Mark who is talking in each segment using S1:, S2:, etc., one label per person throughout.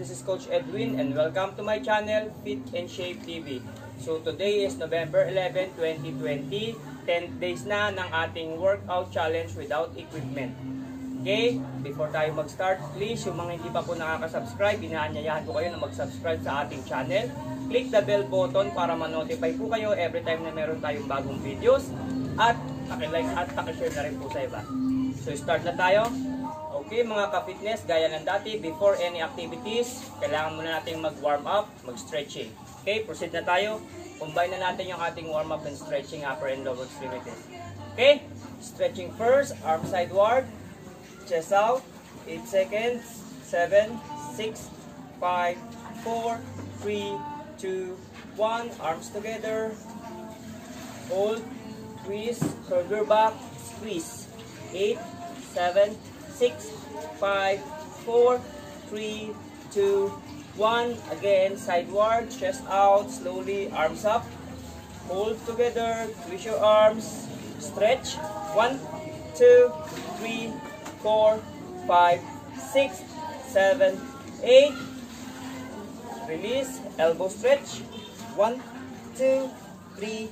S1: This is Coach Edwin and welcome to my channel, Fit and Shape TV. So today is November 11, 2020. 10 days na ng ating workout challenge without equipment. Okay, before tayo mag-start, please, yung mga hindi pa po nakaka-subscribe, inaanyayahan ko kayo na mag-subscribe sa ating channel. Click the bell button para ma-notify po kayo every time na meron tayong bagong videos. At paki-like at paki-share na rin po sa iba. So start na tayo. Okay mga ka-fitness, gaya ng dati, before any activities, kailangan muna natin mag-warm up, mag-stretching. Okay, proceed na tayo. Combine na natin yung ating warm up and stretching upper and lower extremities. Okay, stretching first, arm sideward, chest out, 8 seconds, 7, 6, 5, 4, 3, 2, 1, arms together, hold, twist, curve your back, squeeze, 8, 7, 6, 5, 4, 3, 2, 1. Again, sideward, chest out, slowly, arms up. Hold together, twist your arms, stretch. 1, 2, 3, 4, 5, 6, 7, 8. Release, elbow stretch. 1, 2, 3,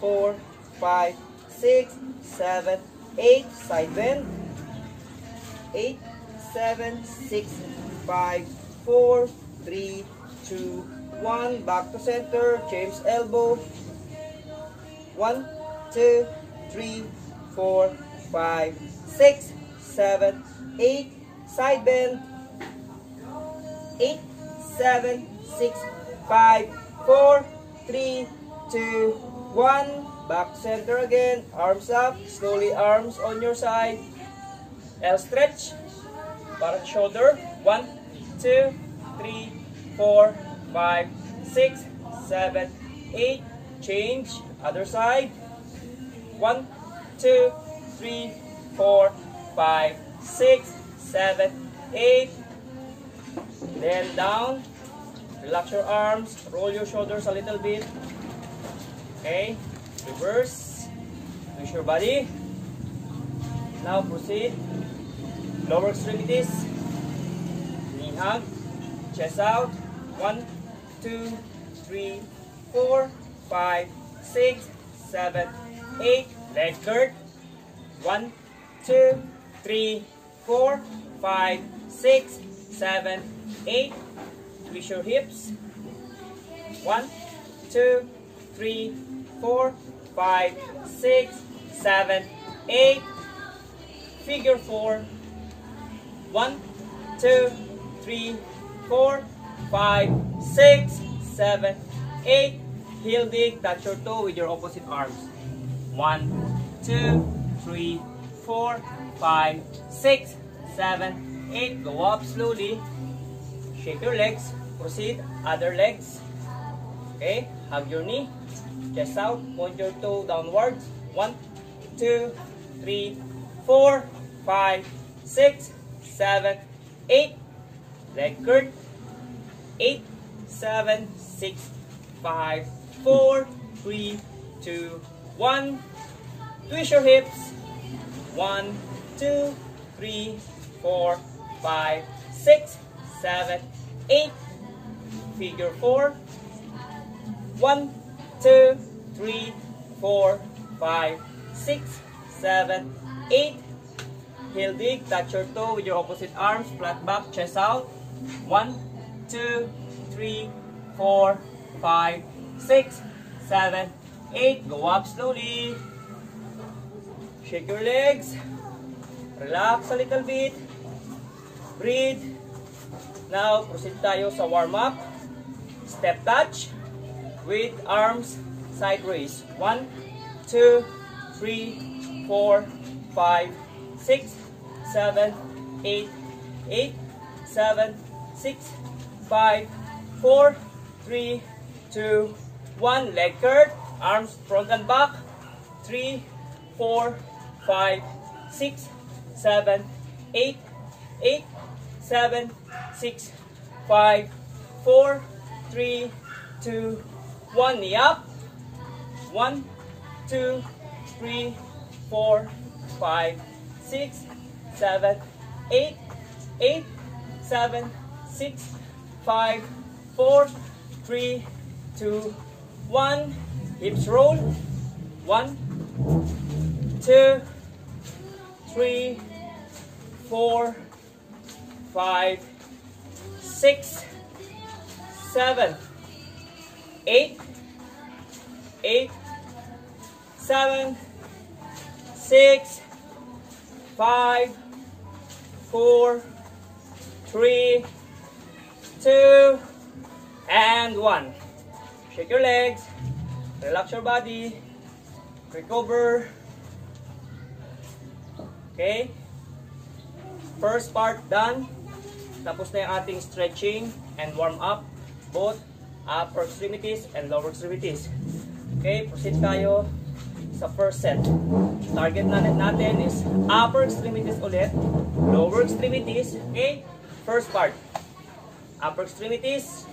S1: 4, 5, 6, 7, 8. Side bend. 8, 7, 6, 5, 4, 3, 2, 1. Back to center. James elbow. 1, 2, 3, 4, 5, 6, 7, 8. Side bend. 8, 7, 6, 5, 4, 3, 2, 1. Back to center again. Arms up. Slowly arms on your side. L stretch. Parang shoulder. 1, 2, 3, 4, 5, 6, 7, 8. Change. Other side. 1, 2, 3, 4, 5, 6, 7, 8. Then down. Relax your arms. Roll your shoulders a little bit. Okay. Reverse. Twist your body. Now proceed. Lower extremities. Knee hug. Chest out. One, two, three, four, five, six, seven, eight. Leg curl. One, two, three, four, five, six, seven, eight. Twist your hips. One, two, three, four, five, six, seven, eight. Figure four. One, two, three, four, five, six, seven, eight. Heel dig, touch your toe with your opposite arms. One, two, three, four, five, six, seven, eight. Go up slowly. Shake your legs. Proceed. Other legs. Okay. Hug your knee. Chest out. Point your toe downwards. One, two, three, four, five, six, seven, eight. Leg curl. Eight, seven, six, five, four, three, two, one. Twist your hips. One, two, three, four, five, six, seven, eight. Figure four. One, two, three, four, five, six, seven, eight. Heel dig, touch your toe with your opposite arms, flat back, chest out. One, two, three, four, five, six, seven, eight. Go up slowly. Shake your legs. Relax a little bit. Breathe. Now, proceed tayo sa warm-up. Step touch with arms side raise. 1, 2, 3, 4, 5, 6, 7, 8, 8, 7, 6, 5, 4, 3, 2, 1. Leg curl. Arms front and back. 3, 4, 5, 6, 7, 8, 8, 7, 6, 5, 4, 3, 2, 1. Knee up. 1, 2, 3, 4, 5, 6, 7, 8, 8, 7, six, five, four, three, two, one. Hips roll. One, two, three, four, five, six, seven, eight, eight, seven, six, five, four, three, two, and one. Shake your legs, relax your body, recover. Okay? First part done. Tapos na yung ating stretching and warm up both upper extremities and lower extremities. Okay, proceed tayo sa first set. Target na natin is upper extremities ulit, lower extremities. Okay, first part. Upper extremities.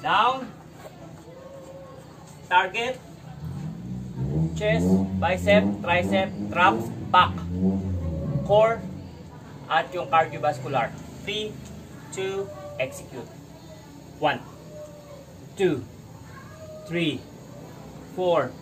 S1: Down. Target. Chest, bicep, tricep, traps, back. Core, at yung cardiovascular. 3, 2, execute. 1, 2, 3, 4,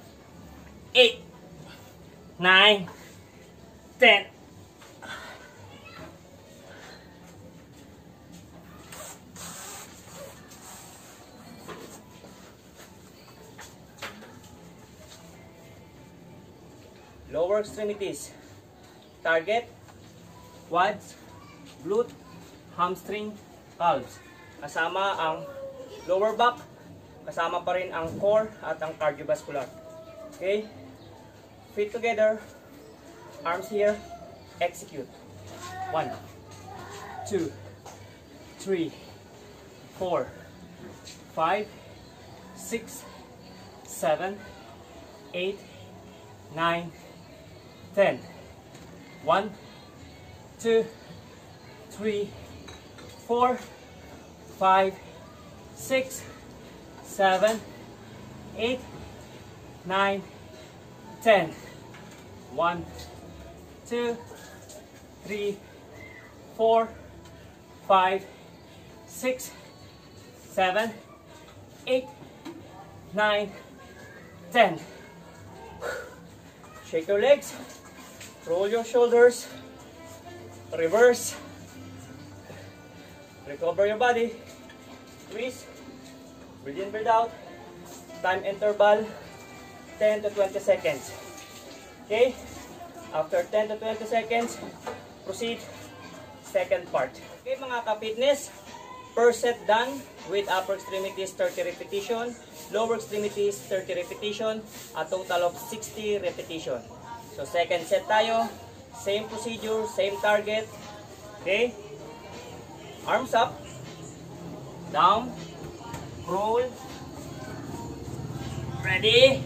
S1: 8, 9, 10. Lower extremities. Target, quads, glute, hamstring, calves. Kasama ang lower back, kasama pa rin ang core at ang cardiovascular. Okay? Feet together, arms here, execute. 1, 2, 3, 4, 5, 6, 7, 8, 9, 10. 1, 2, 3, 4, 5, 6, 7, 8, 9, 10. 1, 2, 3, 4, 5, 6, 7, 8, 9, 10. Shake your legs. Roll your shoulders. Reverse. Recover your body. Squeeze. Breathe in, breathe out. Time interval 10 to 20 seconds. Okay? After 10 to 20 seconds, proceed second part. Okay mga ka-fitness, first set done with upper extremities 30 repetition, lower extremities 30 repetition, a total of 60 repetition. So second set tayo, same procedure, same target. Okay? Arms up, down, roll, ready,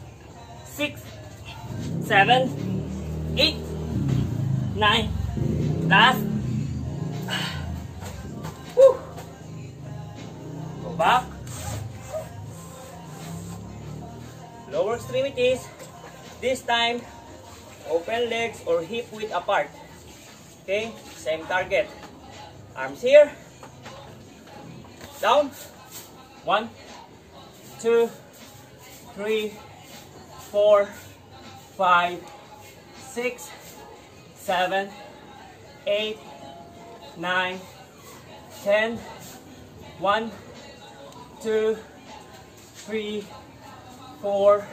S1: six, seven, eight, nine. Last. Woo. Go back. Lower extremities. This time, open legs or hip width apart. Okay, same target. Arms here. Down. One, two, three, four, five, six, seven, 8, 9, 10, 1, 2, 3, 4,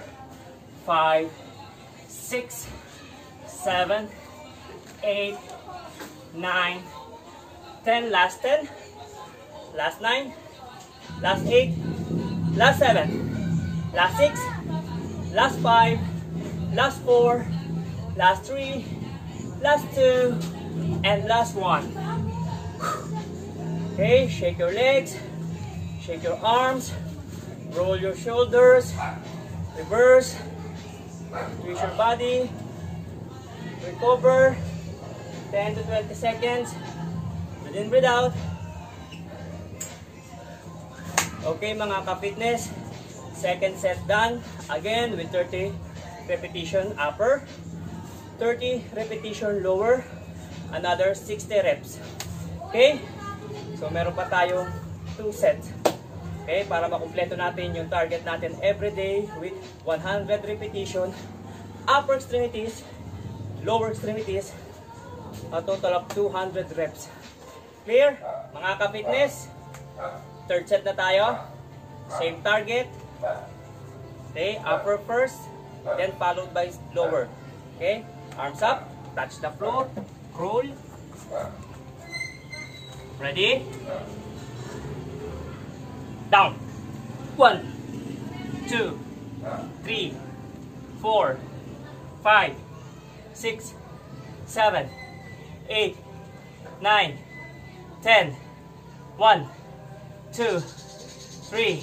S1: 5, 6, 7, 8, 9, 10, last 10, last 9, last 8, last 7, last 6, last 5, last 4, last 3, last 2, and last 1. Okay, shake your legs, shake your arms, roll your shoulders, reverse, twist your body, recover, 10 to 20 seconds, breathe in, breathe out. Okay mga ka-fitness, second set done, again with 30 repetition upper, 30 repetition lower, another 60 reps. Okay? So meron pa tayong 2 sets. Okay, para makumpleto natin yung target natin every day with 100 repetition, upper extremities, lower extremities, a total of 200 reps. Clear? Mga ka-fitness, third set na tayo. Same target. Okay, upper first, then followed by lower. Okay, arms up, touch the floor, roll. Ready? Down. One, two, three, four, five, six, seven, eight, nine, ten. One, two, three,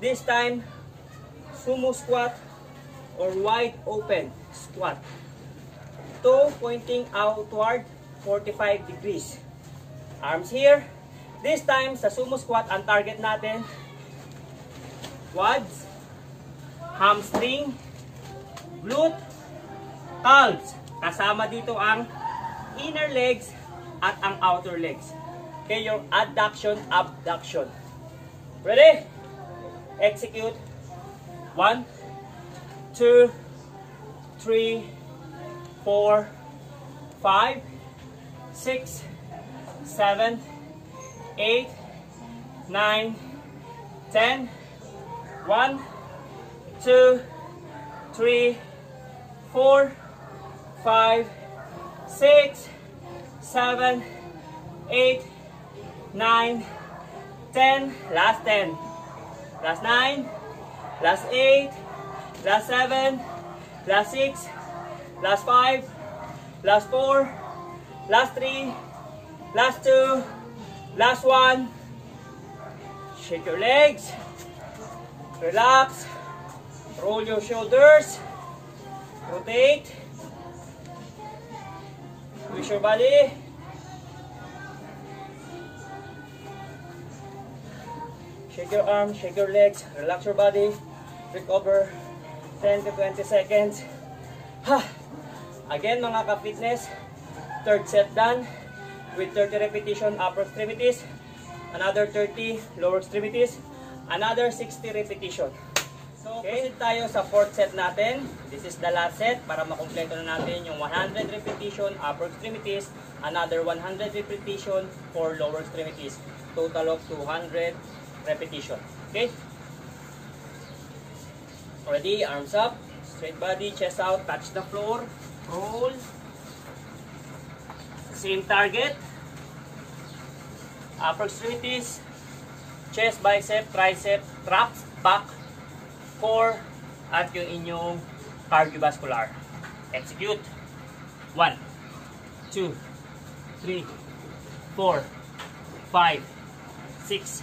S1: this time sumo squat or wide open squat. Toe pointing outward 45 degrees. Arms here. This time, sa sumo squat, ang target natin, quads, hamstring, glute, calves. Kasama dito ang inner legs at ang outer legs. Okay, yung adduction, abduction. Ready? Execute. One, two, three, four, five, six, seven, eight, nine, ten. One, two, three, four, five, six, seven, eight, nine, ten. Last ten. Last nine. Last eight. Last seven. Last six. Last five. Last four. Last three. Last two. Last one. Shake your legs. Relax. Roll your shoulders. Rotate. Twist your body. Shake your arms, shake your legs, relax your body. Recover. 10 to 20 seconds. Ha! Again mga ka-fitness, third set done with 30 repetition upper extremities, another 30 lower extremities, another 60 repetition. So, proceed tayo sa fourth set natin. This is the last set para makumpleto na natin yung 100 repetition upper extremities, another 100 repetition for lower extremities. Total of 200 repetition. Okay? Ready? Arms up. Straight body, chest out, touch the floor. Roll. Same target. Upper extremities, chest, bicep, tricep, traps, back, core, at yung inyong cardiovascular. Execute. 1, 2, 3, 4, 5, 6,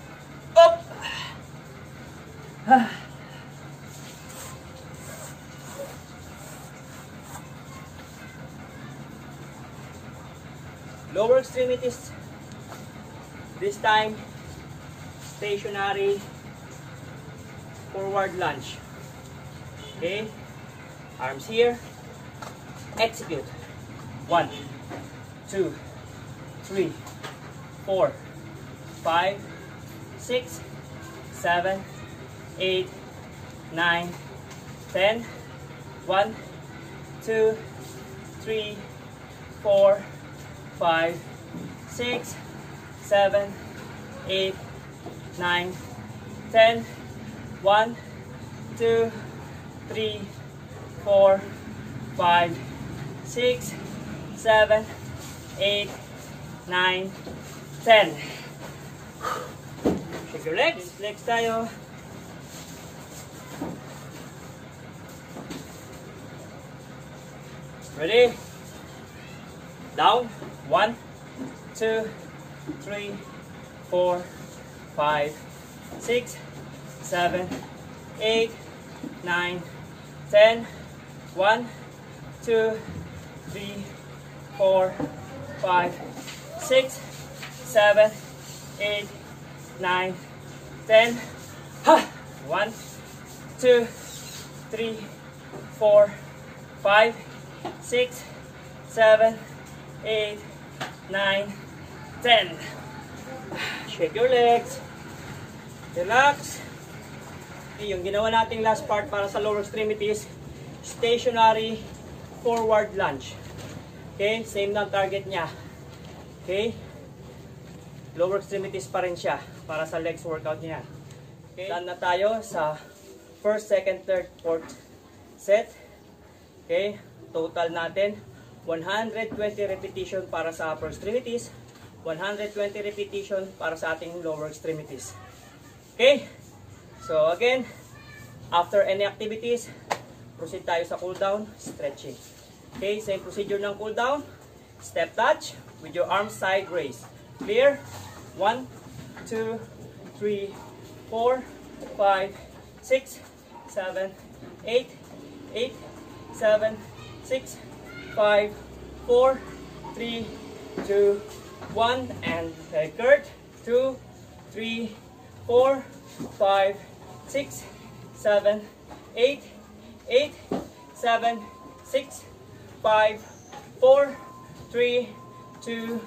S1: Lower extremities. This time, stationary forward lunge. Okay? Arms here. Execute. One, two, three, four, five, six, seven, eight, nine, ten. One, two, three, four, five, six, seven, eight, nine, ten. One, two, three, four, five, six, seven, eight, nine, ten. Shake your legs. Legs tayo. Ready? Down. One, two, three, four, five, six, seven, eight, nine, ten. One, two, three, four, five, six, seven, eight, nine, ten. Ha! One, two, three, four, five, six, seven, eight, nine, ten. Shake your legs. Relax. Okay, yung ginawa nating last part para sa lower extremities, stationary forward lunge. Okay, same na target niya. Okay? Lower extremities pa rin siya para sa legs workout niya. Okay, done na tayo sa first, second, third, fourth set. Okay, total natin 120 repetition para sa upper extremities, 120 repetition para sa ating lower extremities. Okay? So again, after any activities, proceed tayo sa cool down, stretching. Okay, same procedure ng cool down. Step touch with your arms side raise. Clear? 1, 2, 3, 4, 5, 6, 7, 8, 8, 7, 6, 5, 4, 3, 2, 1, and third, 2, 3, 4, 5, 6, 7, 8, 8, 7, 6, 5, 4, 3, 2,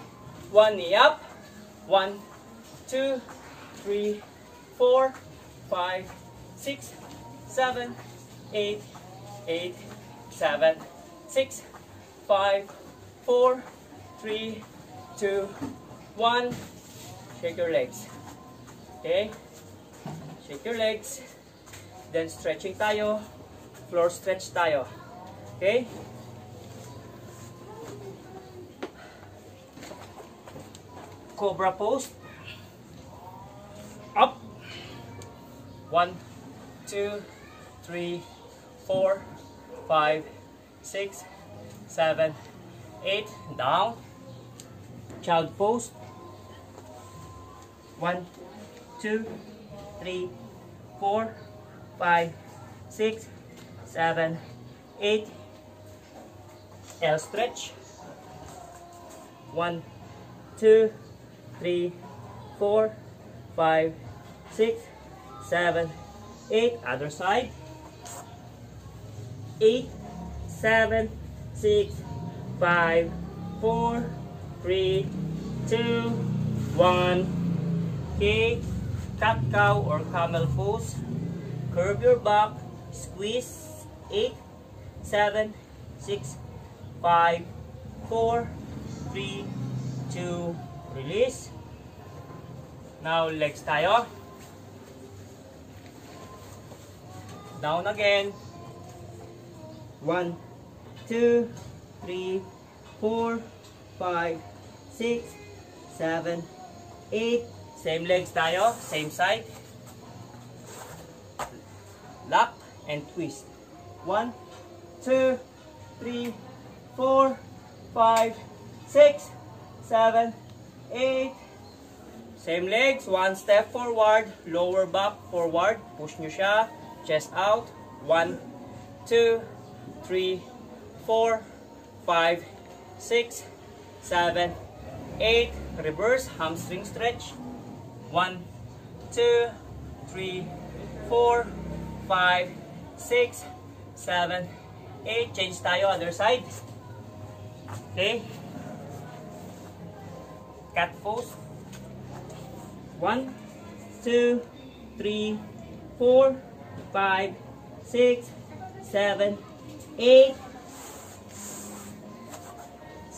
S1: 1. Knee up. 1, 2, 3, 4, 5, 6, 7, 8, 8, 7, 6, 5, 4, 3, 2, 1. Shake your legs. Okay? Shake your legs. Then stretching tayo. Floor stretch tayo. Okay? Cobra pose. Up. One, two, three, four, five, six, seven, eight. Down. Child pose. One, two, three, four, five, six, seven, eight. L stretch. One, two, three, four, five, six, seven, eight. Other side. Eight, 7, 6, 5, 4, 3, 2, 1. Okay, cat cow or camel pose. Curve your back, squeeze 8, 7, 6, 5, 4, 3, 2, release. Now, legs tayo. Down again. 1, 2, 3, 4, 5, 6, 7, 8. Same legs tayo, same side. Lock and twist. 1, 2, 3, 4, 5, 6, 7, 8. Same legs, one step forward, lower back forward. Push nyo siya, chest out. 1, 2, 3, 4. Four, five, six, seven, eight. Reverse, hamstring stretch, one, two, three, four, five, six, seven, eight. Change tayo, other side. Okay. Cat pose. One, two, three, four, five, six, seven, eight.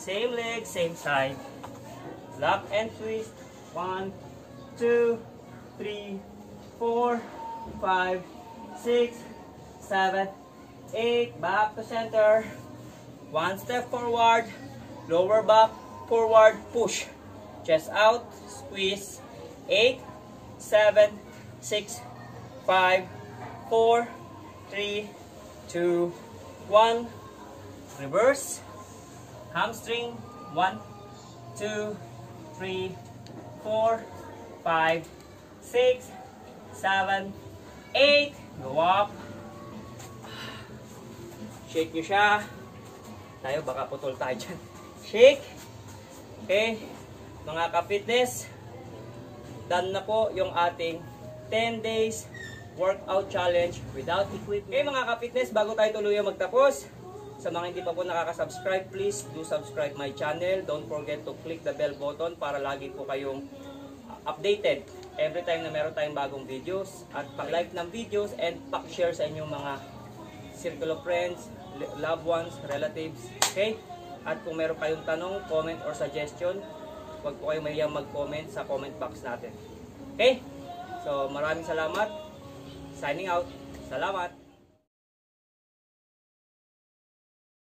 S1: Same leg, same side. Lock and twist. One, two, three, four, five, six, seven, eight. Back to center. One step forward. Lower back, forward, push. Chest out, squeeze. Eight, seven, six, five, four, three, two, one. Reverse. Hamstring. One, two, three, four, five, six, seven, eight. Go up. Shake nyo siya. Tayo, baka putol tayo dyan. Shake. Okay. Mga ka-fitness, done na po yung ating 10 days workout challenge without equipment. Okay mga ka-fitness, bago tayo tuluyang magtapos, sa mga hindi pa po nakaka-subscribe, please do subscribe my channel. Don't forget to click the bell button para lagi po kayong uh, updated every time na meron tayong bagong videos. At pa-like ng videos and pa-share sa inyong mga circle of friends, loved ones, relatives. Okay? At kung meron kayong tanong, comment or suggestion, huwag po kayong mahiyang mag-comment sa comment box natin. Okay? So, maraming salamat. Signing out. Salamat.